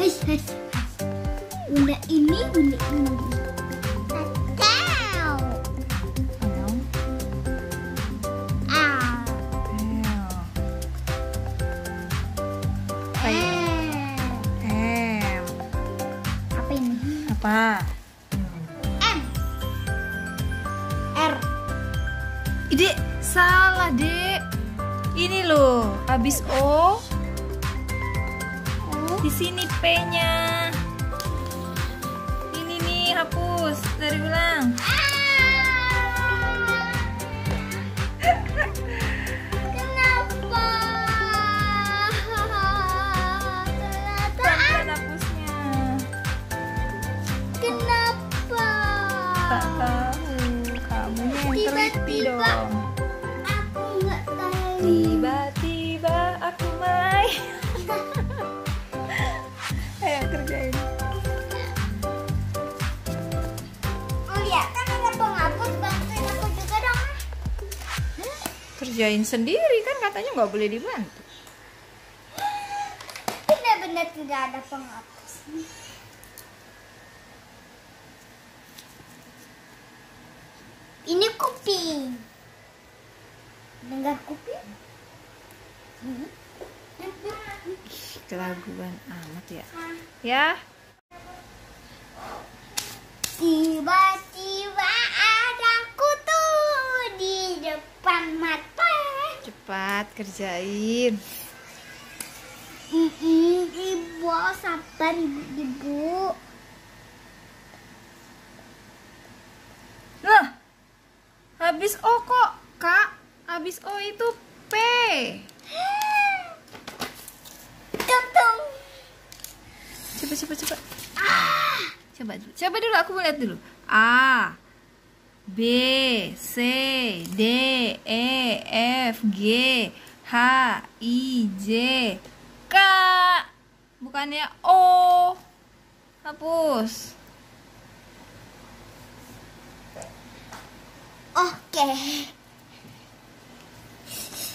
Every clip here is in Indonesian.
Hei, hei. Bunda ini, bunda ini. Tahu. Ah. Ayo. Eh. M Apa ini? apa M. R. Ide salah dek ini loh habis O. di sini P-nya ini nih hapus dari ulang Kenapa? Kerjain sendiri kan katanya nggak boleh dibantu Benar-benar tidak ada penghapus. Ini kuping. Dengar kuping? Hmm. kelaguan amat ya ya Tiba-tiba ada kutu di depan mata. Cepat kerjain Mm-mm, Ibu, sabar ibu, ibu. Lah, habis O kok, Kak? Habis O itu P. Tung-tung. Coba, coba, coba. Coba dulu. Coba dulu, aku mau lihat dulu. A, B, C, D, E, F, G, H, I, J, K. Bukannya O. Hapus. Oke.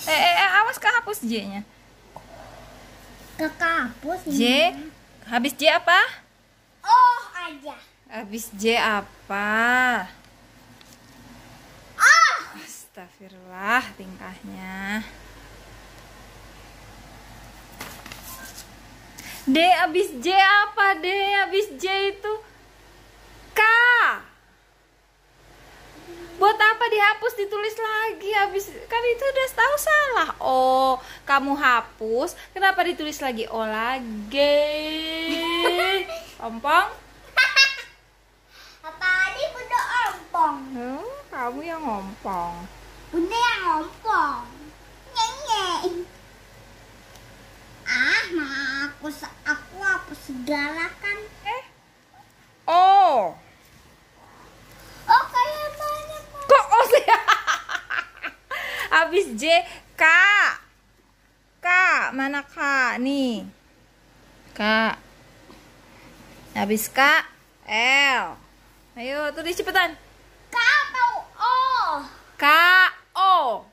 Eh, eh, eh, awas Kak hapus J-nya. Kakak hapus J, habis J apa? Oh aja. Habis J apa? Ah. Astagfirullah tingkahnya. D habis J apa? D habis J itu K. Buat apa dihapus ditulis lagi habis kan itu udah tahu salah. Oh, kamu hapus, kenapa ditulis lagi O lagi? Ompong? Apa tadi bunda ompong? Hmm, kamu yang ngompong. Bunda yang ompong. Nyenye. Ah, nah aku aku apa segala kan? Eh. Oh. Oh kayak banyak Mak. Kok oh sih? Habis J K. K, mana K? Nih. K. Habis K L. Ayo tulis cepetan. K atau O? K O. Oh.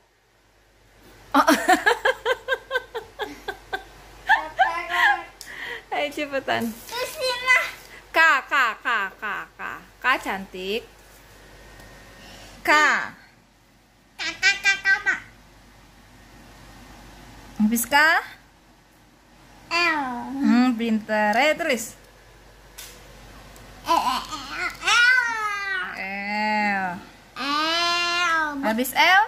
Ayo cepetan. Terusin lah. K K K K K. K cantik. K. Kakak kakak mak. Habis K. L. Hmm, pintar. Ayo tulis. E E E L. L. L. Habis L?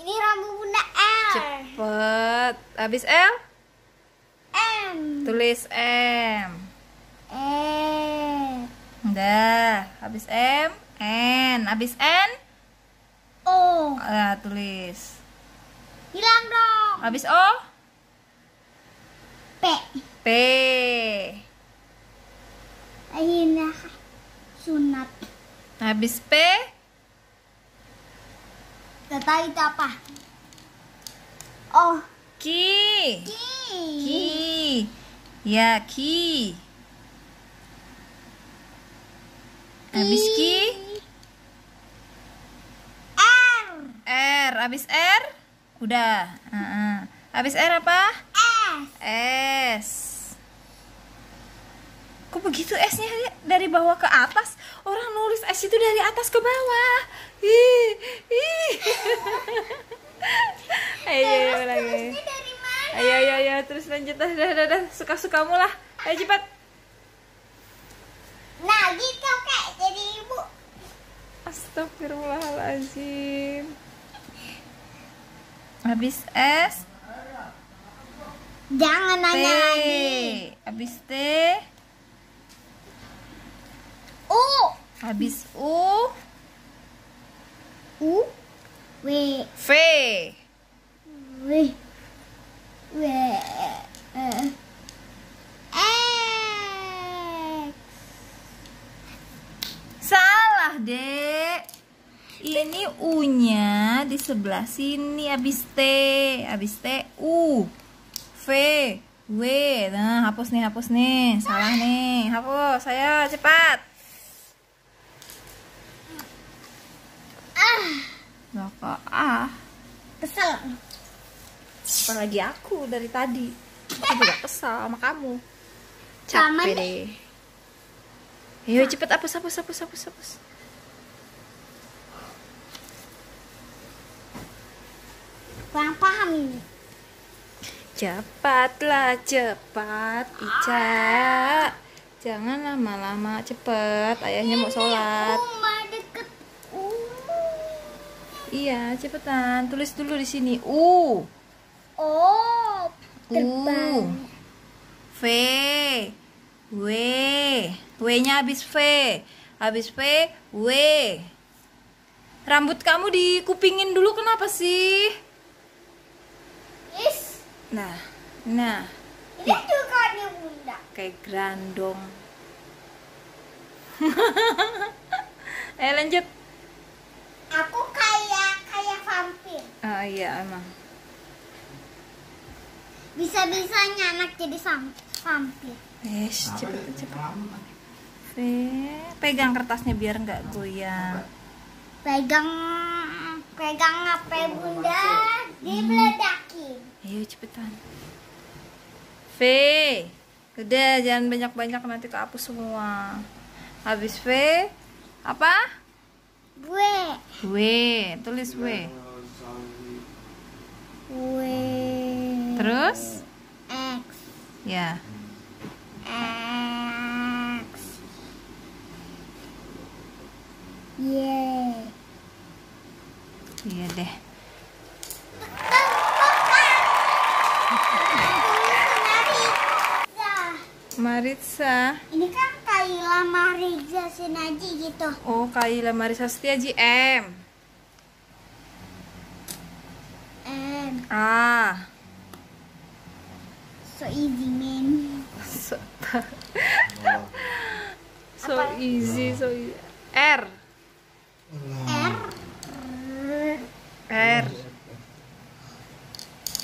Ini rambut bunda L. Cepet. Habis L? M. Tulis M. E. Udah. Habis M? N. Habis N? O. Ah, tulis. Hilang dong. Habis O? P. P. Akhirnya sunat. Habis P? Tahu itu apa. Oh. Ki. Ki. Ki. Ya, ki. Habis ki? R. R. Habis R? Udah. Heeh. Habis R apa? S. S. Kok begitu S-nya dari bawah ke atas? Orang nulis S itu dari atas ke bawah. Ih, ih. ayo, lagi. tulisnya dari mana? Ayo, ayo, ayo, terus lanjut dah, dah, dah, dah. Suka-sukamu lah. Ayo cepat. Nah gitu kak jadi ibu. Astagfirullahaladzim. Habis S, Jangan T. nanya lagi. Habis T, U. habis U, U. W. V. W. Eh. X. Salah, Dek. Ini U-nya di sebelah sini habis T, habis T U. V, W. Nah, hapus nih, hapus nih. Salah nih. Hapus. Saya cepat. Ah. Loh, kok ah. Kesel. Apalagi aku dari tadi. Aku juga kesal sama kamu. Capek deh. deh. Ayo cepet hapus, hapus, hapus, hapus, hapus. Kurang paham ini. Cepatlah, cepat, Ica. Jangan lama-lama, cepet. Ayahnya mau sholat. Uh. Iya, cepetan. Tulis dulu di sini. U. Oh. U. Terbang. V. W. W-nya habis V. Habis V, W. Rambut kamu dikupingin dulu kenapa sih? Is. Nah, nah, Ini juga nih bunda. kayak grandong. Ayo lanjut. Aku kayak kayak vampir. Oh iya emang. Bisa-bisanya anak jadi sam- vampir. Eh, cepet cepet. V, pegang kertasnya biar nggak goyang. Pegang pegang HP bunda dibeledakin. Ayo cepetan. V. Udah jangan banyak-banyak nanti kehapus semua. Habis V apa? Gue. W. Tulis W. Gue. Terus? X. Ya. X. Y. Iya deh. Maritza. Ini kan Kaila Mariza Sinaji gitu. Oh, Kaila Marisa Setiaji M. And A. man. So, so easy, so easy. R. R. R.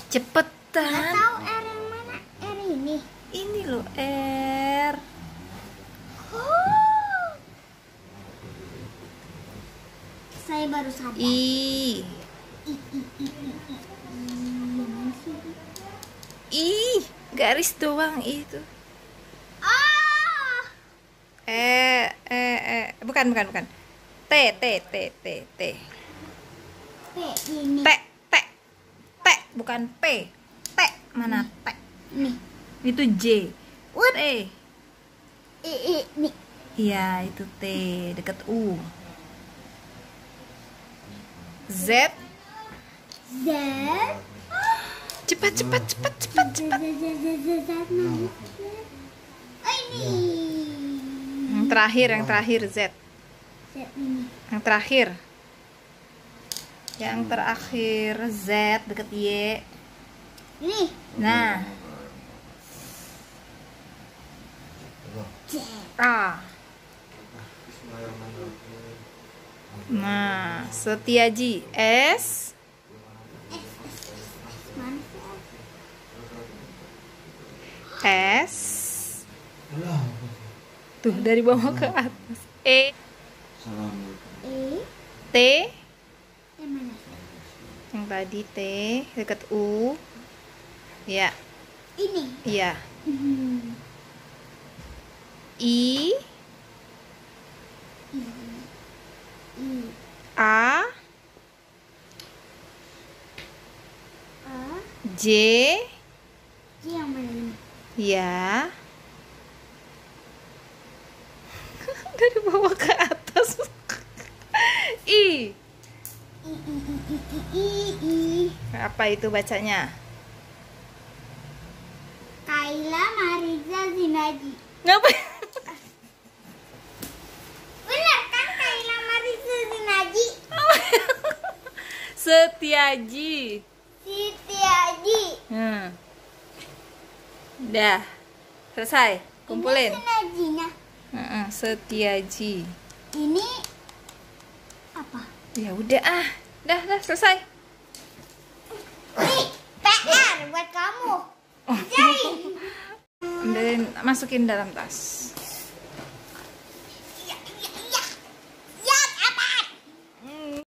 Gak Cepetan. tahu R yang mana? R ini. Ini loh R. Oh. Saya baru sadar. I. Ih, garis doang itu. Ah. Eh, eh, eh, bukan, bukan, bukan. T, T, T, T, T. P ini. T, T, T, bukan P. T, mana T? Nih. Itu J. Ut. T. I, I, nih. Iya, itu T, deket U. Z. Z. Cepat, cepat, cepat, cepat, cepat. Yang terakhir, yang terakhir Z. Yang terakhir. Yang terakhir Z deket Y. Ini. Nah. A. Nah, Setiaji S. Mana? S. Tuh dari bawah ke atas. E. E. T. Yang tadi T deket U. Ya, Ini. iya. Hmm. I. A J yang mana ini? ya. Dari bawah ke atas. I. I. I. I. I. I. I. Apa itu bacanya? Kaila Mariza Zinaji. Ngapa? Benar kan Kaila Mariza Zinaji? Setiaji. Siti Aji. Hmm. Dah. Selesai. Kumpulin. Ini. Heeh, Setiaji. Ini? Ya udah ah. Dah, dah selesai. Nih, PR buat kamu. Jadi. Dan masukin dalam tas.